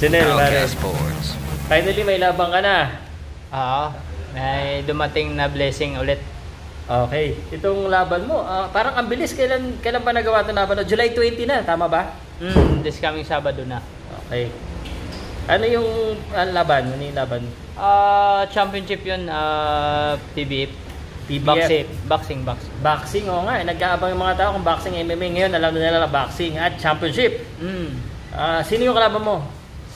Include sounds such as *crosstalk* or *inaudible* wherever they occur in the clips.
Janelle, pare. Finally, may labang ka na. Oo. May dumating na blessing ulit. Okay. Itong laban mo, ah, parang ang bilis. Kailan, kailan pa nagawa itong laban? mo? July 20 na, tama ba? Mm, this coming Sabado na. Okay. Ano yung ah, laban? Ano yung laban? Ah, championship yun, ah, PBF. PBF. Boxing, boxing, boxing. Boxing, oo nga. eh. Nagkaabang yung mga tao kung boxing, MMA. Ngayon, alam na nila na boxing at championship. Mm. Ah, sino yung kalaban mo?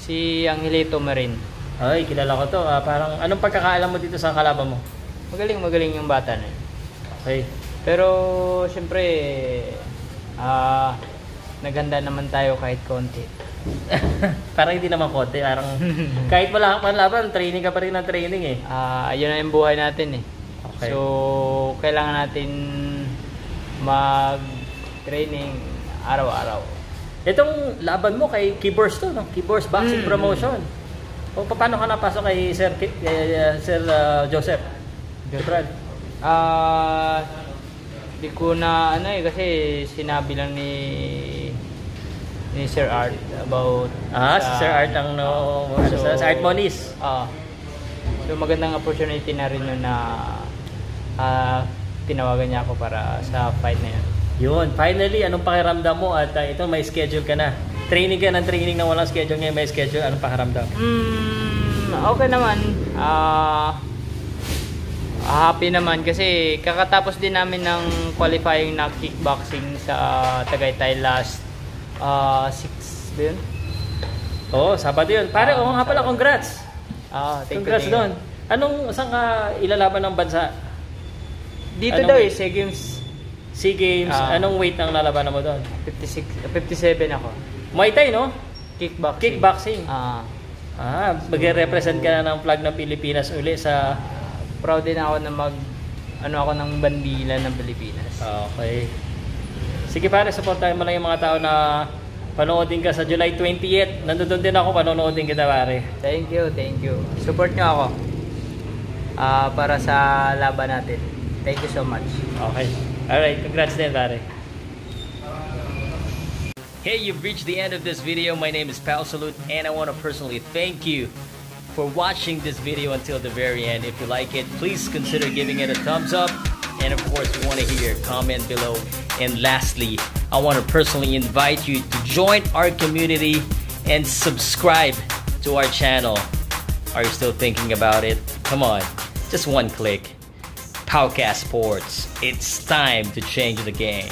Si Angelito Marin. Ay, kilala ko to. Ah, parang, anong pagkakaalam mo dito sa kalaban mo? Magaling, magaling yung bata na yun. Okay. Pero, syempre, ah, naganda naman tayo kahit konti. *laughs* parang hindi naman konti. Parang, *laughs* kahit wala ka pa laban, training ka pa rin ng training eh. Ah, ayun na yung buhay natin eh. Okay. So, kailangan natin mag-training araw-araw. Itong laban mo kay Keyboards to, no? Keyboards Boxing Mm. Promotion. O paano ka napasok kay Sir kay, uh, Sir uh, Joseph? Joseph. Ah, di ko na ano eh kasi sinabi lang ni ni Sir Art about Ah, si Sir Art ang no, ano, So, sa, sa Art Moniz. Ah. so magandang opportunity na rin yun na ah, tinawagan niya ako para sa fight na yun. Yun, finally, anong pakiramdam mo at uh, ito may schedule ka na. Training ka ng training na walang schedule ngayon, may schedule, anong pakiramdam? Mm, okay naman. Ah, happy naman kasi kakatapos din namin ng qualifying na kickboxing sa Tagaytay last ah 6 ba yun? Oo, Sabado yun. Pare, Ah, oo nga pala, congrats. Ah, thank you, Congrats thank you. doon. Anong, saan ka ilalaban ng bansa? Dito Anong daw eh? SEA Games SEA Games, Ah. anong weight ang lalabanan mo doon? 56, 57 ako. Muay Thai, no? Kickboxing. Kickboxing. Ah, Ah, mag-represent ka na ng flag ng Pilipinas uli sa... proud din ako na mag ano ako ng bandila ng Pilipinas. Okay. Sige pare, supportahan mo lang yung mga tao na panoodin ka sa July 28. Nandun din ako, panonoodin kita pare. Thank you, thank you. Support nyo ako. Ah, para sa laban natin. Thank you so much. Okay. Alright, congrats din pare. Hey, you've reached the end of this video. My name is Pal Salute and I want to personally thank you for watching this video until the very end. If you like it, please consider giving it a thumbs up. And of course, we want to hear your comment below. And lastly, I want to personally invite you to join our community and subscribe to our channel. Are you still thinking about it? Come on, just one click. Powcast Sports. It's time to change the game.